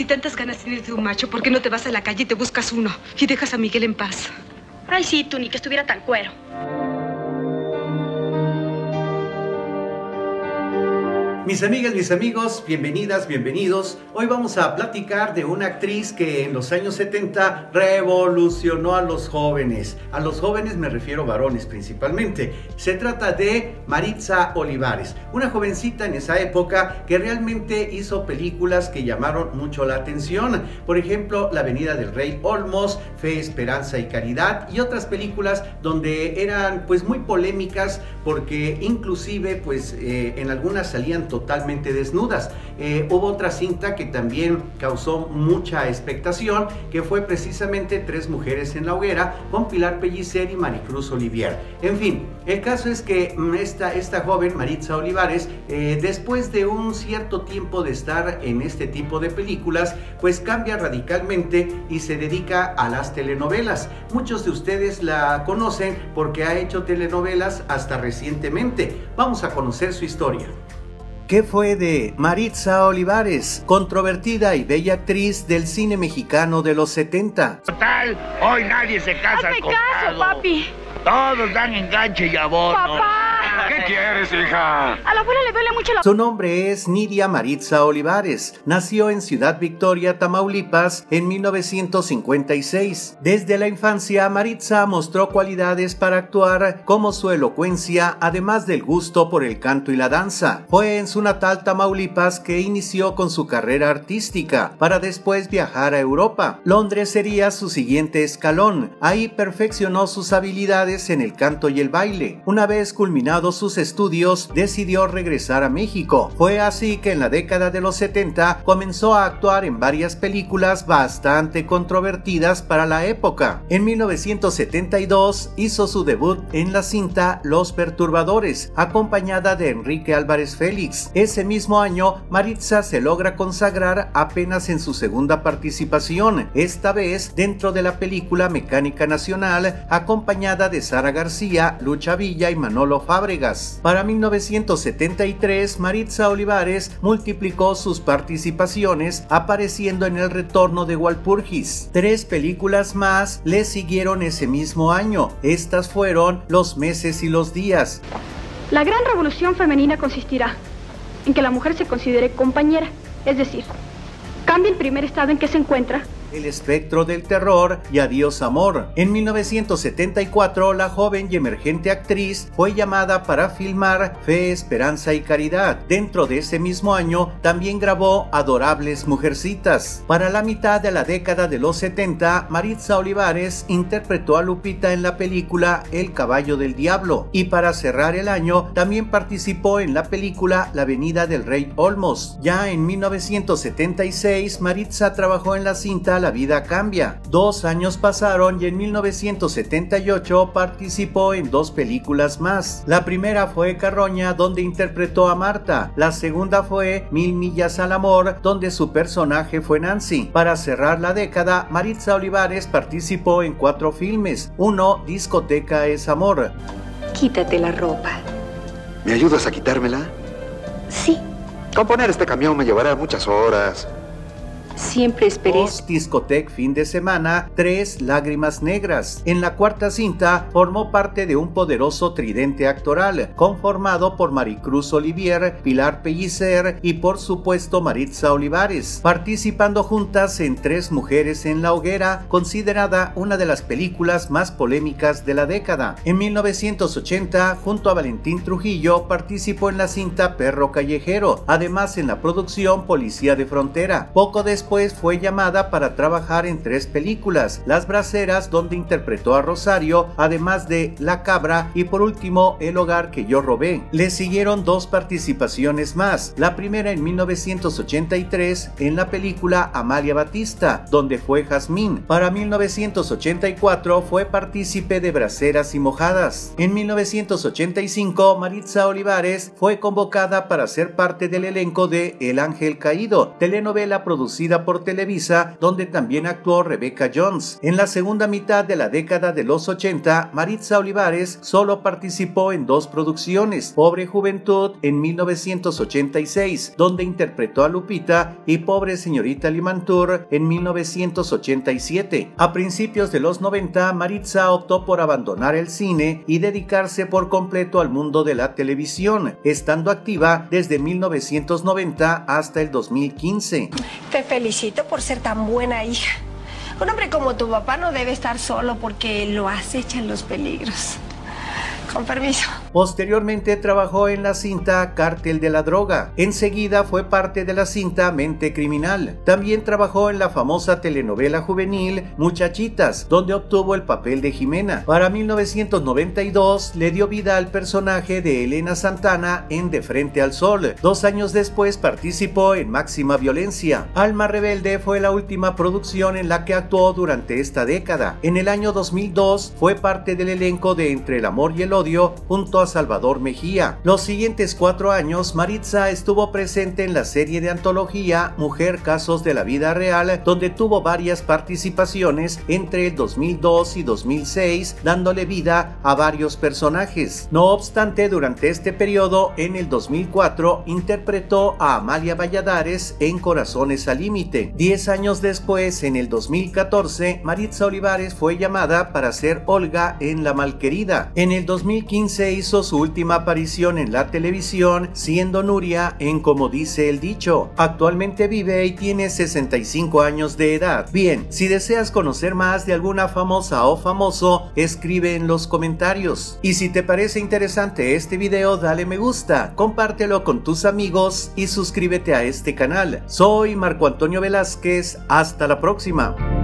Si tantas ganas tienes de un macho, ¿por qué no te vas a la calle y te buscas uno? Y dejas a Miguel en paz. Ay, sí, tú, ni que estuviera tan cuero. Mis amigas, mis amigos, bienvenidas, bienvenidos. Hoy vamos a platicar de una actriz que en los años 70 revolucionó a los jóvenes. A los jóvenes me refiero varones principalmente. Se trata de Maritza Olivares, una jovencita en esa época que realmente hizo películas que llamaron mucho la atención. Por ejemplo, La Avenida del Rey Olmos, Fe, Esperanza y Caridad y otras películas donde eran pues muy polémicas porque inclusive pues eh, en algunas salían totalmente desnudas. Eh, hubo otra cinta que también causó mucha expectación, que fue precisamente Tres Mujeres en la Hoguera con Pilar Pellicer y Maricruz Olivier. En fin, el caso es que mm, esta, esta joven, Maritza Olivares, eh, después de un cierto tiempo de estar en este tipo de películas, pues cambia radicalmente y se dedica a las telenovelas. Muchos de ustedes la conocen porque ha hecho telenovelas hasta recientemente. Vamos a conocer su historia. ¿Qué fue de Maritza Olivares, controvertida y bella actriz del cine mexicano de los 70? Total, hoy nadie se casa Hazme con caso, papi. Todos dan enganche y abono. Papá. ¿Qué quieres, hija? A la abuela le duele mucho la... Su nombre es Nidia Maritza Olivares. Nació en Ciudad Victoria, Tamaulipas, en 1956. Desde la infancia, Maritza mostró cualidades para actuar, como su elocuencia, además del gusto por el canto y la danza. Fue en su natal Tamaulipas que inició con su carrera artística, para después viajar a Europa. Londres sería su siguiente escalón. Ahí perfeccionó sus habilidades en el canto y el baile. Una vez sus estudios, decidió regresar a México. Fue así que en la década de los 70 comenzó a actuar en varias películas bastante controvertidas para la época. En 1972 hizo su debut en la cinta Los Perturbadores, acompañada de Enrique Álvarez Félix. Ese mismo año, Maritza se logra consagrar apenas en su segunda participación, esta vez dentro de la película Mecánica Nacional, acompañada de Sara García, Lucha Villa y Manolo Para 1973, Maritza Olivares multiplicó sus participaciones apareciendo en El Retorno de Walpurgis. Tres películas más le siguieron ese mismo año. Estas fueron Los meses y los días. La gran revolución femenina consistirá en que la mujer se considere compañera, es decir, cambie el primer estado en que se encuentra el espectro del terror y Adiós Amor. En 1974, la joven y emergente actriz fue llamada para filmar Fe, Esperanza y Caridad. Dentro de ese mismo año, también grabó Adorables Mujercitas. Para la mitad de la década de los 70, Maritza Olivares interpretó a Lupita en la película El Caballo del Diablo. Y para cerrar el año, también participó en la película La Avenida del Rey Olmos. Ya en 1976, Maritza trabajó en la cinta la vida cambia. Dos años pasaron y en 1978 participó en dos películas más. La primera fue Carroña, donde interpretó a Marta. La segunda fue Mil Millas al Amor, donde su personaje fue Nancy. Para cerrar la década, Maritza Olivares participó en cuatro filmes. Uno, Discoteca es Amor. Quítate la ropa. ¿Me ayudas a quitármela? Sí, Componer este camión me llevará muchas horas. Siempre esperé. Dos, Discotec fin de semana. Tres, Lágrimas Negras. En la cuarta cinta formó parte de un poderoso tridente actoral, conformado por Maricruz Olivier, Pilar Pellicer y por supuesto Maritza Olivares, participando juntas en Tres Mujeres en la Hoguera, considerada una de las películas más polémicas de la década. En 1980, junto a Valentín Trujillo, participó en la cinta Perro Callejero, además en la producción Policía de Frontera. Poco después fue llamada para trabajar en tres películas, Las Braceras, donde interpretó a Rosario, además de La Cabra y por último El Hogar que yo robé. Le siguieron dos participaciones más, la primera en 1983 en la película Amalia Batista, donde fue Jazmín. Para 1984 fue partícipe de Braceras y Mojadas. En 1985 Maritza Olivares fue convocada para ser parte del elenco de El Ángel Caído, telenovela producida por Televisa, donde también actuó Rebecca Jones. En la segunda mitad de la década de los 80, Maritza Olivares solo participó en dos producciones, Pobre Juventud en 1986, donde interpretó a Lupita, y Pobre Señorita Limantur en 1987. A principios de los 90, Maritza optó por abandonar el cine y dedicarse por completo al mundo de la televisión, estando activa desde 1990 hasta el 2015. Te felicito por ser tan buena hija. Un hombre como tu papá no debe estar solo porque lo acechan los peligros. Con permiso. Posteriormente trabajó en la cinta Cártel de la Droga. Enseguida fue parte de la cinta Mente Criminal. También trabajó en la famosa telenovela juvenil Muchachitas, donde obtuvo el papel de Jimena. Para 1992 le dio vida al personaje de Elena Santana en De Frente al Sol. Dos años después participó en Máxima Violencia. Alma Rebelde fue la última producción en la que actuó durante esta década. En el año 2002 fue parte del elenco de Entre el Amor y el Odio junto a Salvador Mejía. Los siguientes cuatro años, Maritza estuvo presente en la serie de antología Mujer Casos de la Vida Real, donde tuvo varias participaciones entre el 2002 y 2006, dándole vida a varios personajes. No obstante, durante este periodo, en el 2004, interpretó a Amalia Valladares en Corazones al Límite. Diez años después, en el 2014, Maritza Olivares fue llamada para ser Olga en La Malquerida. En el 2015 hizo su última aparición en la televisión siendo Nuria en Como dice el dicho. Actualmente vive y tiene 65 años de edad. Bien, si deseas conocer más de alguna famosa o famoso, escribe en los comentarios. Y si te parece interesante este video, dale me gusta, compártelo con tus amigos y suscríbete a este canal. Soy Marco Antonio Velázquez, hasta la próxima.